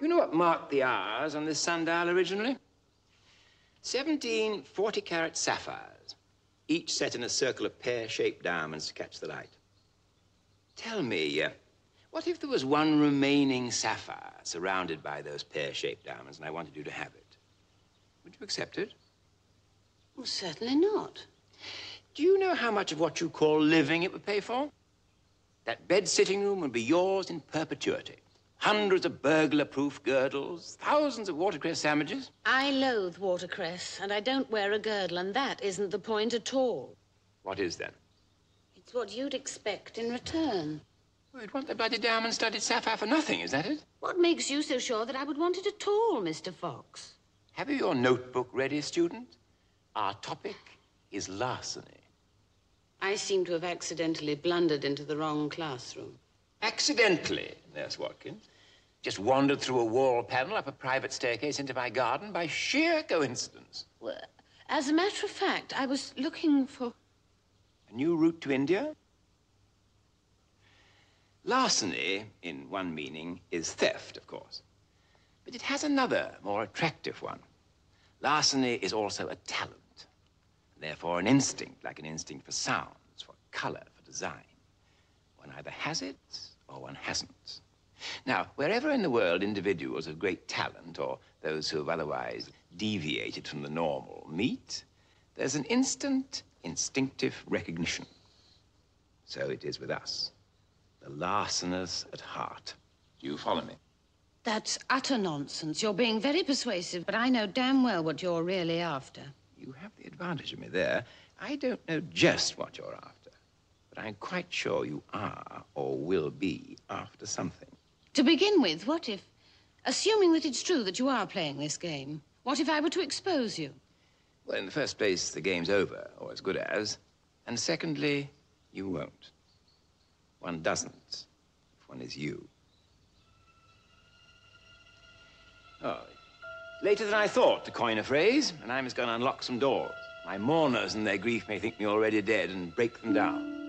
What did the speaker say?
You know what marked the hours on this sundial originally? 17 40 carat sapphires, each set in a circle of pear shaped diamonds to catch the light. Tell me, uh, what if there was one remaining sapphire surrounded by those pear shaped diamonds and I wanted you to have it? Would you accept it? Well, certainly not. Do you know how much of what you call living it would pay for? That bed sitting room would be yours in perpetuity. Hundreds of burglar proof girdles, thousands of watercress sandwiches. I loathe watercress, and I don't wear a girdle, and that isn't the point at all. What is then? It's what you'd expect in return. Well, you'd want the bloody diamond studded sapphire for nothing, is that it? What makes you so sure that I would want it at all, Mr. Fox? Have you your notebook ready, student? Our topic is larceny. I seem to have accidentally blundered into the wrong classroom. Accidentally, Nurse Watkins. Just wandered through a wall panel up a private staircase into my garden by sheer coincidence. Well, as a matter of fact, I was looking for. A new route to India? Larceny, in one meaning, is theft, of course. But it has another, more attractive one. Larceny is also a talent, therefore an instinct, like an instinct for sounds, for color, for design. One either has it or one hasn't. Now, wherever in the world individuals of great talent or those who have otherwise deviated from the normal meet, there's an instant instinctive recognition. So it is with us, the larceners at heart. Do you follow me? That's utter nonsense. You're being very persuasive, but I know damn well what you're really after. You have the advantage of me there. I don't know just what you're after, but I'm quite sure you are or will be after something. To begin with, what if, assuming that it's true that you are playing this game, what if I were to expose you? Well, in the first place, the game's over, or as good as. And secondly, you won't. One doesn't, if one is you. Oh, later than I thought, to coin a phrase, and I must go and unlock some doors. My mourners in their grief may think me already dead and break them down.